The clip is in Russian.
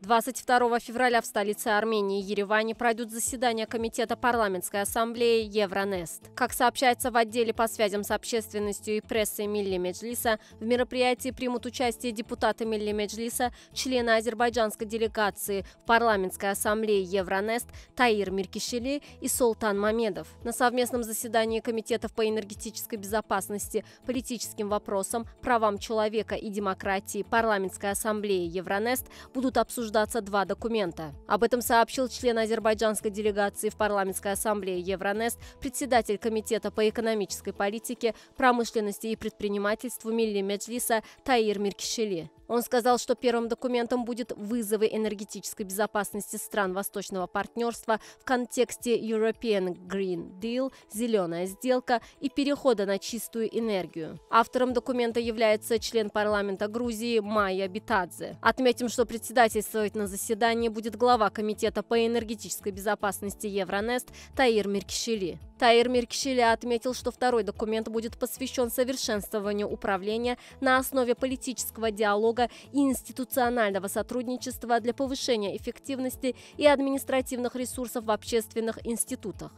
22 февраля в столице Армении Ереване пройдут заседания Комитета парламентской ассамблеи Евронест. Как сообщается в отделе по связям с общественностью и прессой Милли Меджлиса, в мероприятии примут участие депутаты Милли Меджлиса, члены азербайджанской делегации в парламентской ассамблее Евронест Таир Миркишели и Солтан Мамедов. На совместном заседании Комитетов по энергетической безопасности, политическим вопросам, правам человека и демократии парламентской ассамблеи Евронест будут обсуждать обсуждаться два документа. Об этом сообщил член азербайджанской делегации в парламентской ассамблее Евронест, председатель Комитета по экономической политике, промышленности и предпринимательству Милли Меджлиса Таир Миркишели. Он сказал, что первым документом будет вызовы энергетической безопасности стран Восточного партнерства в контексте European Green Deal, зеленая сделка и перехода на чистую энергию. Автором документа является член парламента Грузии Майя Битадзе. Отметим, что председательствовать на заседании будет глава Комитета по энергетической безопасности Евронест Таир Миркишели. Таир Миркишели отметил, что второй документ будет посвящен совершенствованию управления на основе политического диалога и институционального сотрудничества для повышения эффективности и административных ресурсов в общественных институтах.